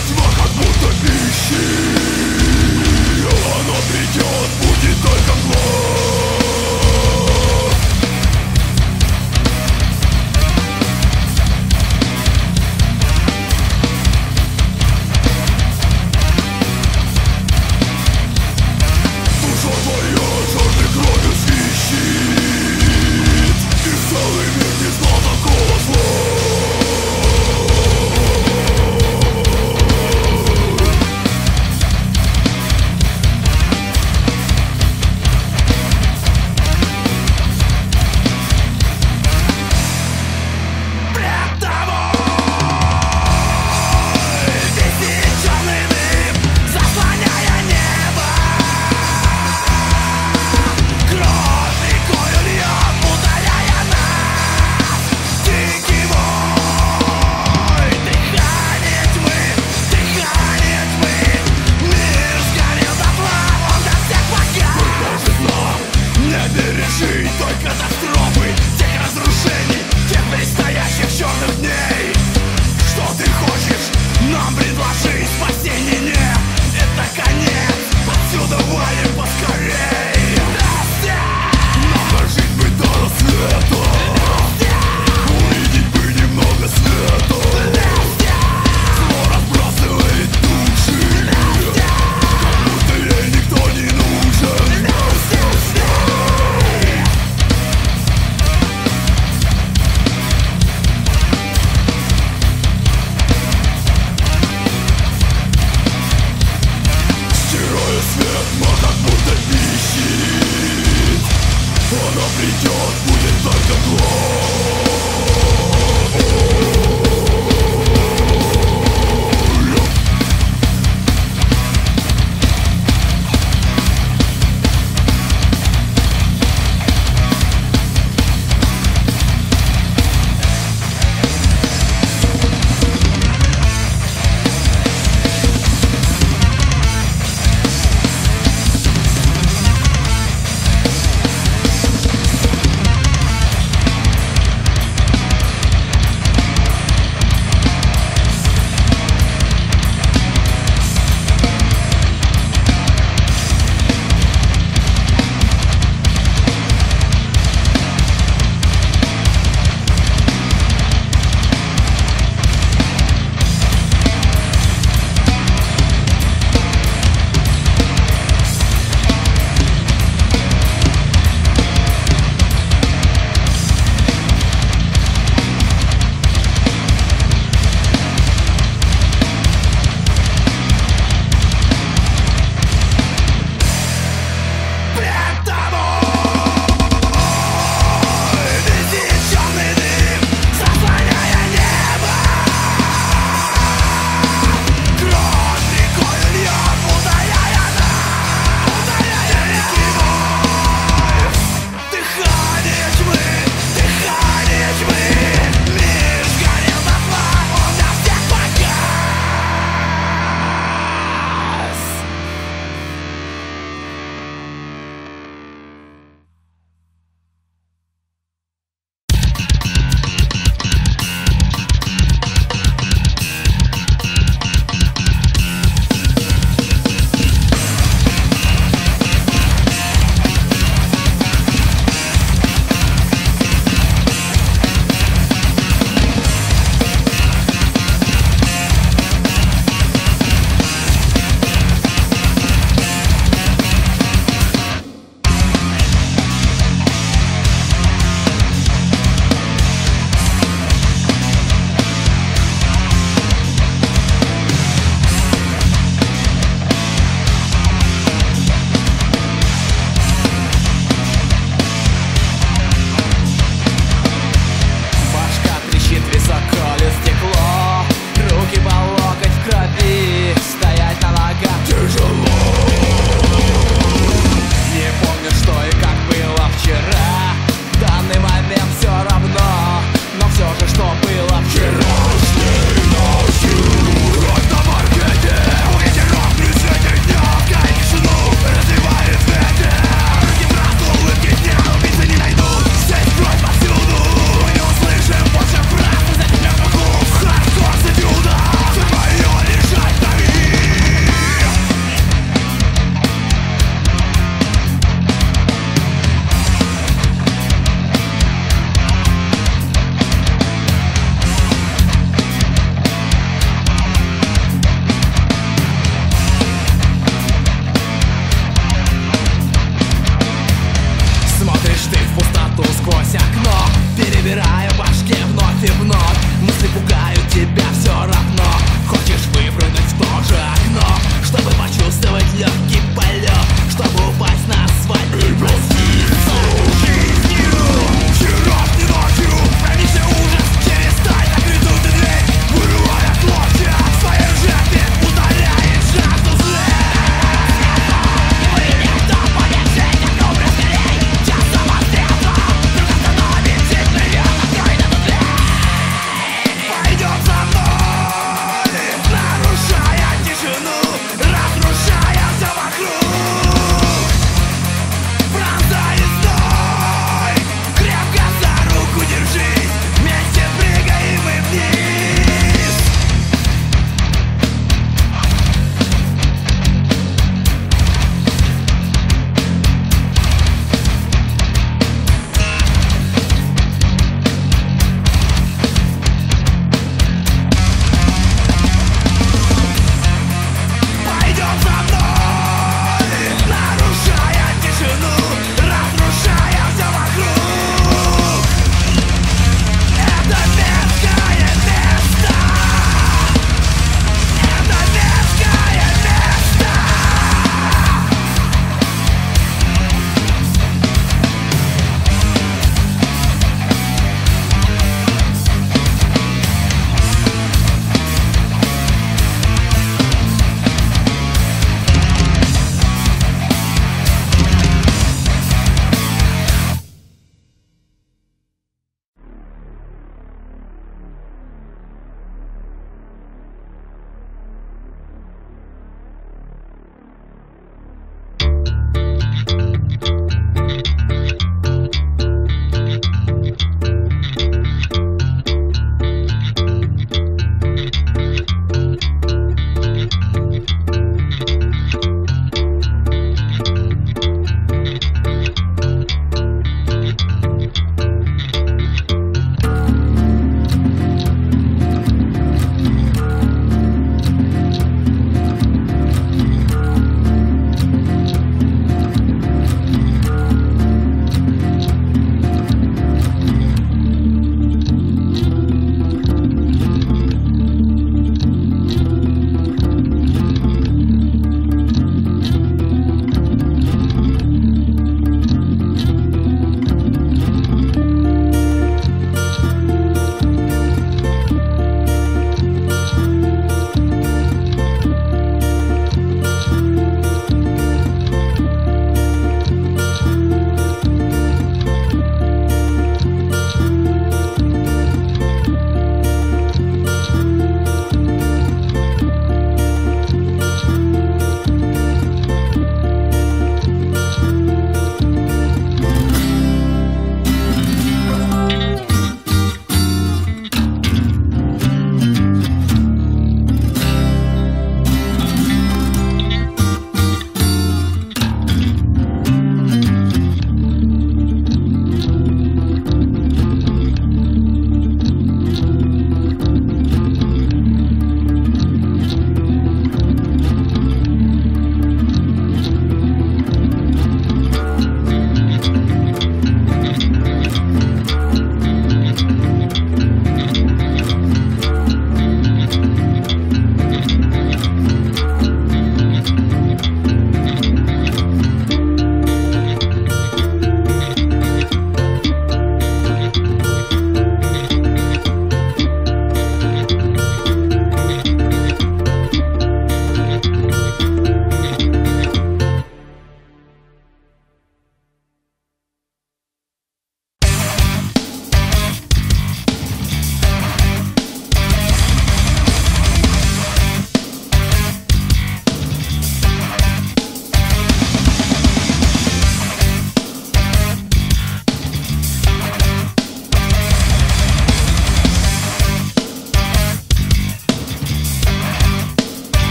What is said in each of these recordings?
мертво, как будто пищи Оно придет, будет только плоть придет, будет только плод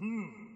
Hmm.